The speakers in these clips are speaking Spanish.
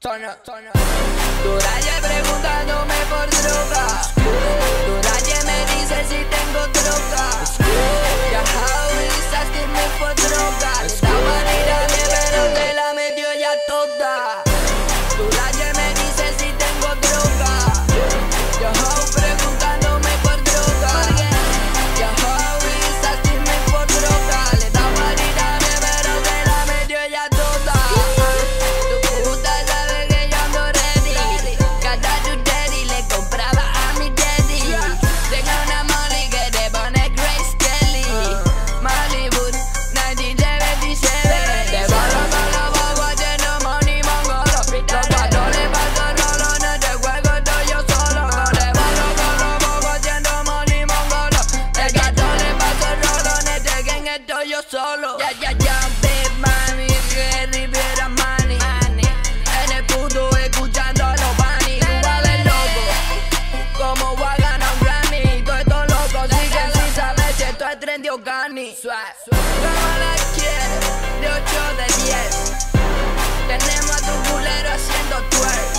Tona, tona. Todavía preguntándome por droga. vendió Gani. Gama la quiere de 8 de 10. Tenemos a tu culero haciendo twerk.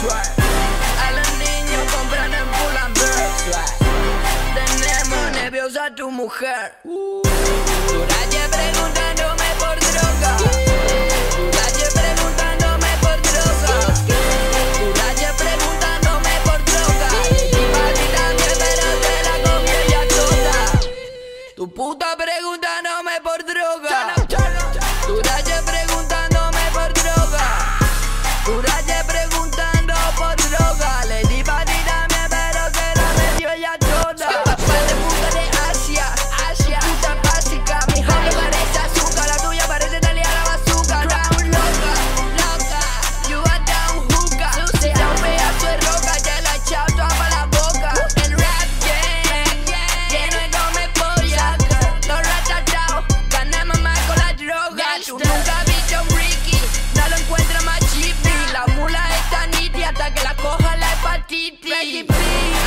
A los niños compran en Pull Tenemos nervios a tu mujer. Tú nadie pregunta Tu puta pregunta make it bleed.